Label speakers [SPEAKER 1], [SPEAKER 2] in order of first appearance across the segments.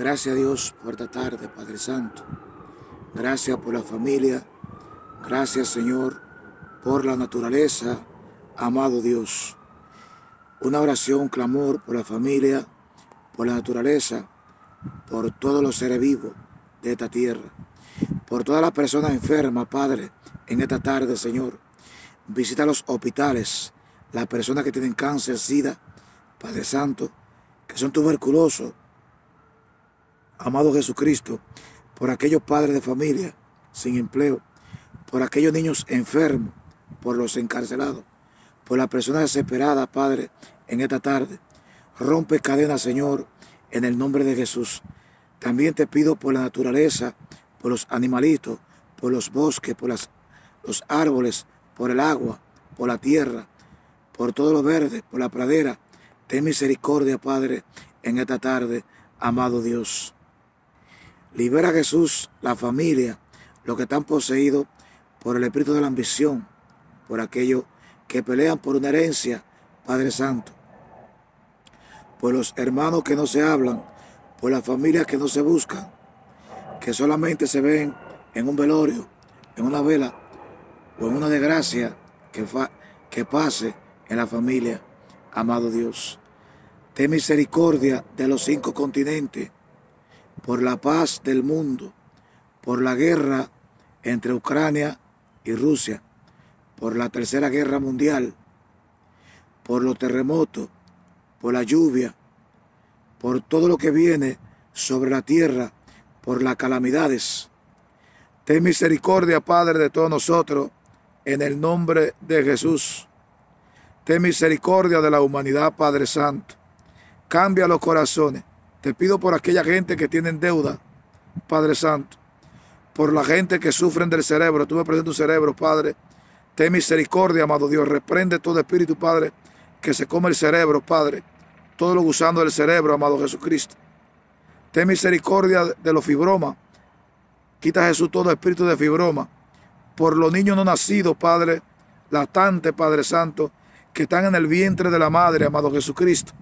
[SPEAKER 1] Gracias a Dios por esta tarde, Padre Santo. Gracias por la familia. Gracias, Señor, por la naturaleza, amado Dios. Una oración, un clamor por la familia, por la naturaleza, por todos los seres vivos de esta tierra, por todas las personas enfermas, Padre, en esta tarde, Señor. Visita los hospitales, las personas que tienen cáncer, sida, Padre Santo, que son tuberculosos, amado Jesucristo, por aquellos padres de familia sin empleo, por aquellos niños enfermos, por los encarcelados, por las personas desesperadas, Padre, en esta tarde. Rompe cadenas, Señor, en el nombre de Jesús. También te pido por la naturaleza, por los animalitos, por los bosques, por las, los árboles, por el agua, por la tierra, por todo lo verde, por la pradera. Ten misericordia, Padre, en esta tarde, amado Dios. Libera a Jesús, la familia, los que están poseídos por el espíritu de la ambición, por aquellos que pelean por una herencia, Padre Santo. Por los hermanos que no se hablan, por las familias que no se buscan, que solamente se ven en un velorio, en una vela o en una desgracia que, que pase en la familia, amado Dios. Ten misericordia de los cinco continentes por la paz del mundo, por la guerra entre Ucrania y Rusia, por la tercera guerra mundial, por los terremotos, por la lluvia, por todo lo que viene sobre la tierra, por las calamidades. Ten misericordia, Padre, de todos nosotros, en el nombre de Jesús. Ten misericordia de la humanidad, Padre Santo. Cambia los corazones te pido por aquella gente que tienen deuda, Padre Santo. Por la gente que sufren del cerebro. Tú me presentas un cerebro, Padre. Ten misericordia, amado Dios. Reprende todo espíritu, Padre, que se come el cerebro, Padre. Todo lo gusano del cerebro, amado Jesucristo. Ten misericordia de los fibromas. Quita Jesús todo espíritu de fibroma. Por los niños no nacidos, Padre, latantes, Padre Santo, que están en el vientre de la madre, amado Jesucristo.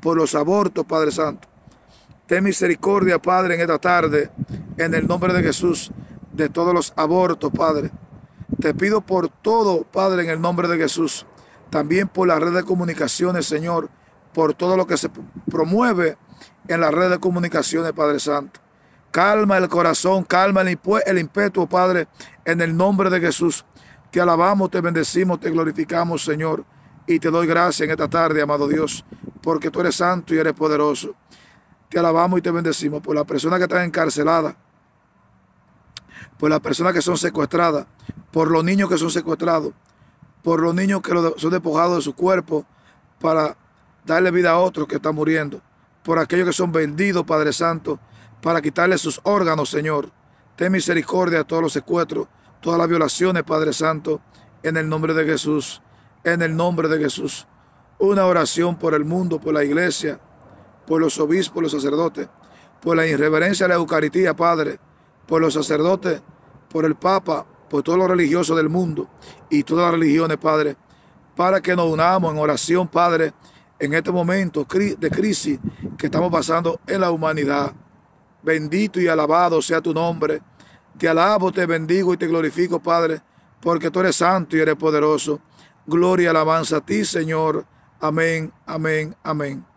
[SPEAKER 1] Por los abortos, Padre Santo Ten misericordia, Padre, en esta tarde, en el nombre de Jesús, de todos los abortos, Padre. Te pido por todo, Padre, en el nombre de Jesús. También por la red de comunicaciones, Señor, por todo lo que se promueve en la red de comunicaciones, Padre Santo. Calma el corazón, calma el, el impetuo, Padre, en el nombre de Jesús. Te alabamos, te bendecimos, te glorificamos, Señor. Y te doy gracias en esta tarde, amado Dios, porque tú eres santo y eres poderoso. Te alabamos y te bendecimos por las personas que están encarceladas, por las personas que son secuestradas, por los niños que son secuestrados, por los niños que son despojados de su cuerpo para darle vida a otros que están muriendo, por aquellos que son vendidos, Padre Santo, para quitarle sus órganos, Señor. Ten misericordia a todos los secuestros, todas las violaciones, Padre Santo, en el nombre de Jesús, en el nombre de Jesús. Una oración por el mundo, por la iglesia, por los obispos, los sacerdotes, por la irreverencia a la Eucaristía, Padre, por los sacerdotes, por el Papa, por todos los religiosos del mundo y todas las religiones, Padre, para que nos unamos en oración, Padre, en este momento de crisis que estamos pasando en la humanidad. Bendito y alabado sea tu nombre. Te alabo, te bendigo y te glorifico, Padre, porque tú eres santo y eres poderoso. Gloria y alabanza a ti, Señor. Amén, amén, amén.